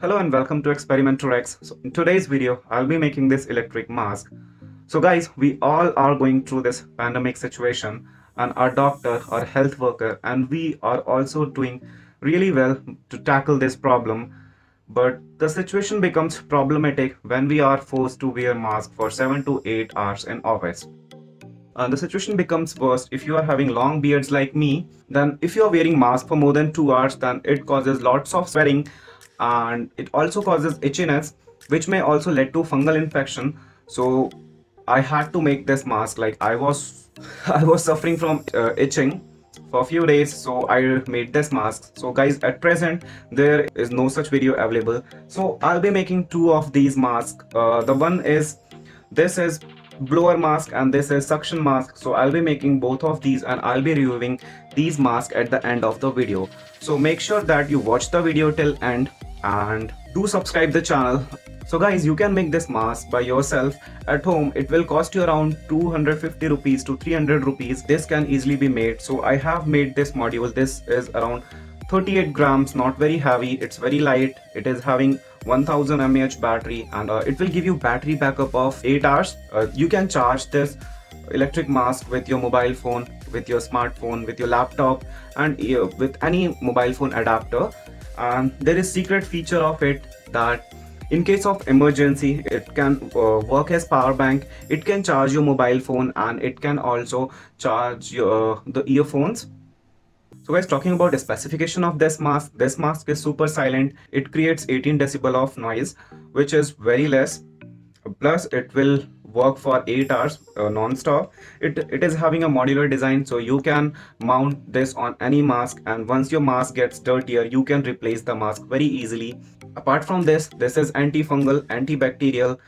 Hello and welcome to Xperimenter X. So in today's video, I'll be making this electric mask. So guys, we all are going through this pandemic situation and our doctor, our health worker, and we are also doing really well to tackle this problem. But the situation becomes problematic when we are forced to wear mask for 7 to 8 hours in office. And uh, the situation becomes worse if you are having long beards like me. Then if you are wearing mask for more than 2 hours, then it causes lots of sweating and it also causes itchiness which may also lead to fungal infection. So i had to make this mask. Like i was i was suffering from uh, itching for a few days so i made this mask. So guys at present there is no such video available. So i'll be making two of these masks. Uh, the one is this is blower mask and this is suction mask. So i'll be making both of these and i'll be reviewing these masks at the end of the video. So make sure that you watch the video till end and do subscribe the channel. So guys you can make this mask by yourself. At home it will cost you around 250 rupees to 300 rupees. This can easily be made. So i have made this module. This is around 38 grams not very heavy. It's very light. It is having 1000 mAh battery and uh, it will give you battery backup of 8 hours. Uh, you can charge this electric mask with your mobile phone with your smartphone with your laptop and uh, with any mobile phone adapter and there is secret feature of it that in case of emergency it can uh, work as power bank. It can charge your mobile phone and it can also charge your uh, the earphones. So guys talking about the specification of this mask this mask is super silent. It creates 18 decibel of noise which is very less. Plus it will work for 8 hours uh, non-stop it it is having a modular design so you can mount this on any mask and once your mask gets dirtier you can replace the mask very easily. Apart from this this is antifungal antibacterial.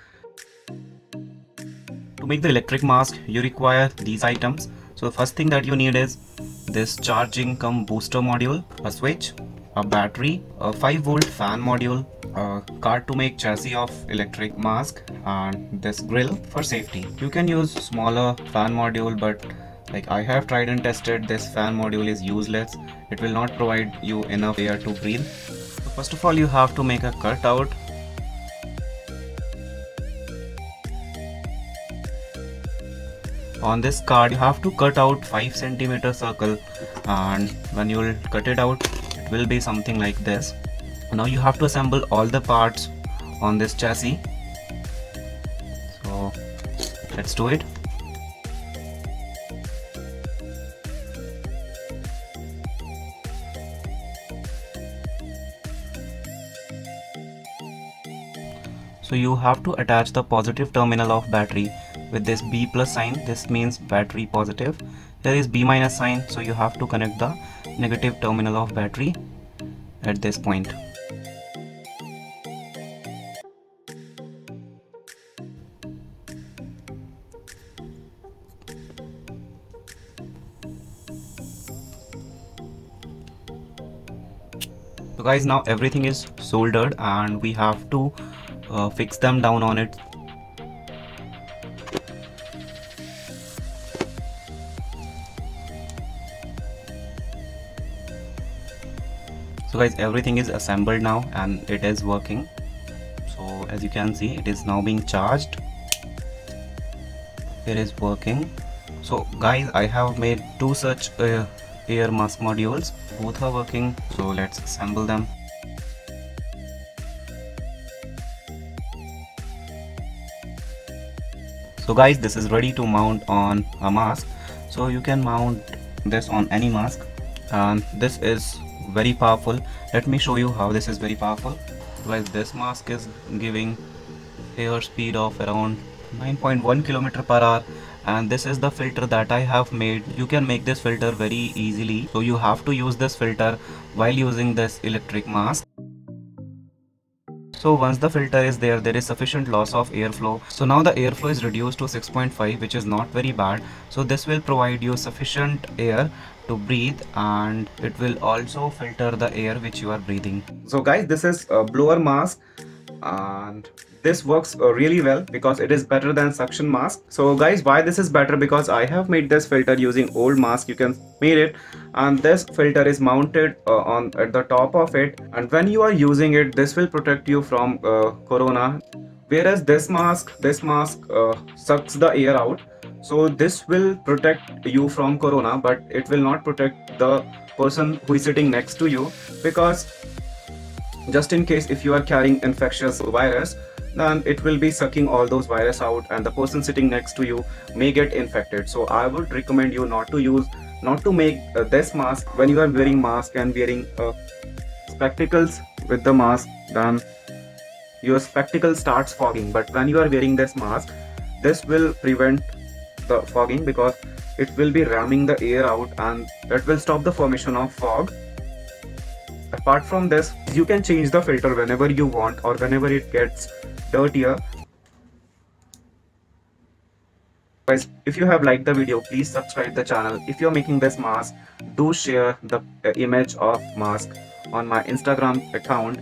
To make the electric mask you require these items. So the first thing that you need is this charging come booster module a switch a battery, a 5 volt fan module, a card to make chassis of electric mask and this grill for safety. You can use smaller fan module but like I have tried and tested this fan module is useless. It will not provide you enough air to breathe. So first of all you have to make a cutout on this card you have to cut out 5 centimeter circle and when you will cut it out it will be something like this now you have to assemble all the parts on this chassis. So let's do it. So you have to attach the positive terminal of battery with this B plus sign. This means battery positive. There is B minus sign so you have to connect the negative terminal of battery at this point. So guys now everything is soldered and we have to uh, fix them down on it. So guys everything is assembled now and it is working. So as you can see it is now being charged. It is working. So guys I have made two such uh, air mask modules. Both are working so let's assemble them. So guys this is ready to mount on a mask. So you can mount this on any mask. And this is very powerful. Let me show you how this is very powerful. Like this mask is giving air speed of around 9.1 km per hour and this is the filter that I have made you can make this filter very easily so you have to use this filter while using this electric mask so once the filter is there, there is sufficient loss of airflow. So now the airflow is reduced to 6.5 which is not very bad. So this will provide you sufficient air to breathe and it will also filter the air which you are breathing. So guys this is a blower mask and this works uh, really well because it is better than suction mask. So guys why this is better? Because i have made this filter using old mask. You can made it. And this filter is mounted uh, on at the top of it. And when you are using it this will protect you from uh, corona. Whereas this mask this mask uh, sucks the air out. So this will protect you from corona but it will not protect the person who is sitting next to you because just in case if you are carrying infectious virus then it will be sucking all those virus out and the person sitting next to you may get infected. So i would recommend you not to use not to make uh, this mask. When you are wearing mask and wearing uh, spectacles with the mask then your spectacle starts fogging. But when you are wearing this mask this will prevent the fogging because it will be ramming the air out and that will stop the formation of fog apart from this you can change the filter whenever you want or whenever it gets dirtier. Guys if you have liked the video please subscribe the channel. If you're making this mask do share the image of mask on my instagram account